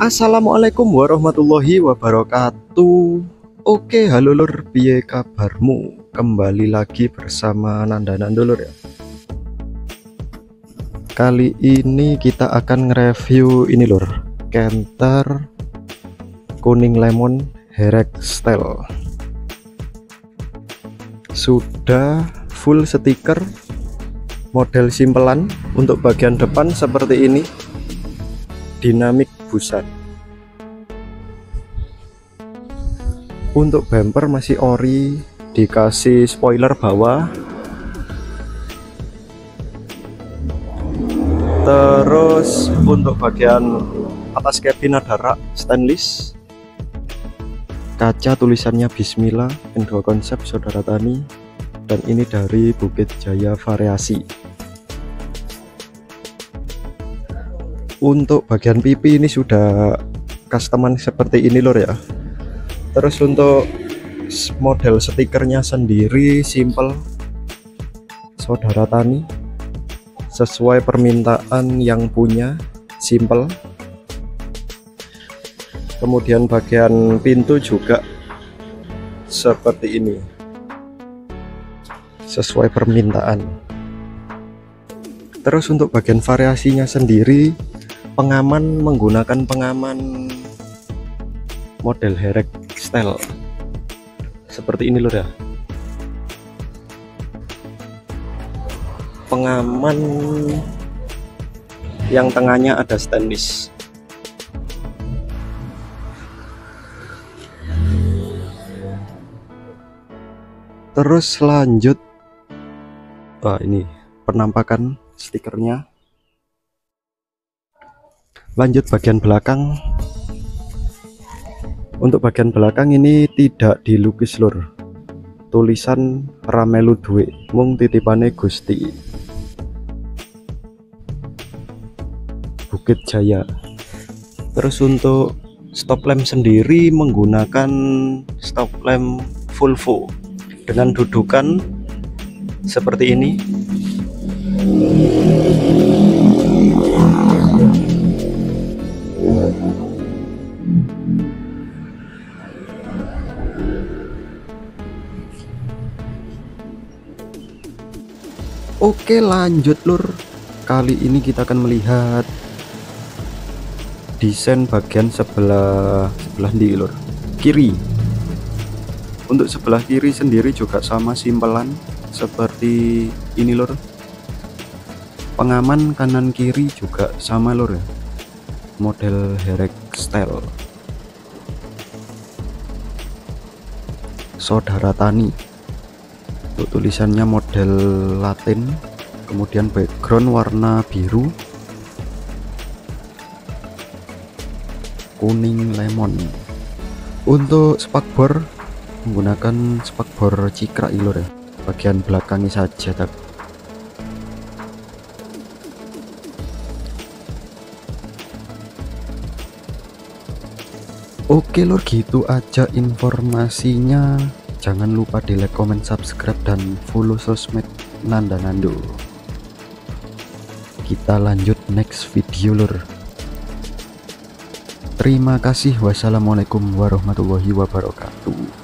Assalamualaikum warahmatullahi wabarakatuh. Oke halo lur piye kabarmu? Kembali lagi bersama Nandanan dulur ya. Kali ini kita akan nge-review ini lur Kenter kuning lemon herek style Sudah full stiker model simpelan untuk bagian depan seperti ini dinamik busan untuk bumper masih ori dikasih spoiler bawah. Terus untuk bagian atas cabin ada rak stainless. Kaca tulisannya bismillah N2 konsep saudara tani. Dan ini dari Bukit Jaya Variasi untuk bagian pipi ini sudah customan seperti ini lor ya. Terus untuk model stikernya sendiri simple. Saudara tani sesuai permintaan yang punya simple. Kemudian bagian pintu juga seperti ini. Sesuai permintaan. Terus untuk bagian variasinya sendiri pengaman menggunakan pengaman model herek style. Seperti ini loh ya pengaman yang tengahnya ada stainless. Terus lanjut. Wah ini penampakan stikernya lanjut bagian belakang. Untuk bagian belakang ini tidak dilukis lur. Tulisan ramelu duwe mung titipane Gusti. Bukit Jaya. Terus untuk stop lamp sendiri menggunakan stop lamp Volvo dengan dudukan seperti ini Oke lanjut lur. Kali ini kita akan melihat Desain bagian sebelah Sebelah di lur? Kiri. Untuk sebelah kiri sendiri juga sama simpelan Seperti ini lur. Pengaman kanan kiri juga sama lur ya. Model herek style Saudara Tani untuk tulisannya model latin kemudian background warna biru kuning lemon. Untuk spakbor menggunakan spakbor cikra ilur ya. Bagian belakangnya saja tak Oke lor gitu aja informasinya Jangan lupa di like, comment, subscribe, dan follow sosmed Nanda Nando. Kita lanjut next video lur. Terima kasih. Wassalamualaikum warahmatullahi wabarakatuh.